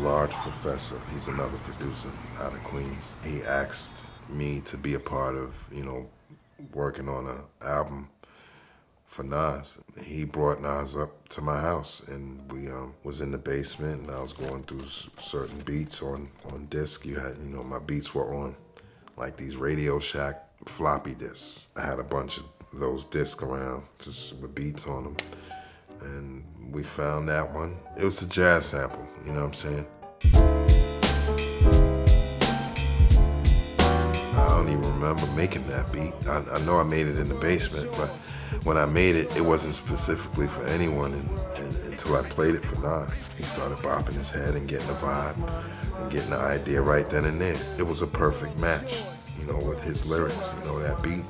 Large Professor, he's another producer out of Queens. He asked me to be a part of, you know, working on an album for Nas. He brought Nas up to my house, and we um, was in the basement, and I was going through certain beats on on disc. You had, you know, my beats were on like these Radio Shack floppy discs. I had a bunch of those discs around, just with beats on them, and we found that one. It was a jazz sample, you know what I'm saying? I don't even remember making that beat. I, I know I made it in the basement, but when I made it, it wasn't specifically for anyone and, and, until I played it for Nas. He started bopping his head and getting the vibe and getting the idea right then and there. It was a perfect match, you know, with his lyrics, you know, that beat.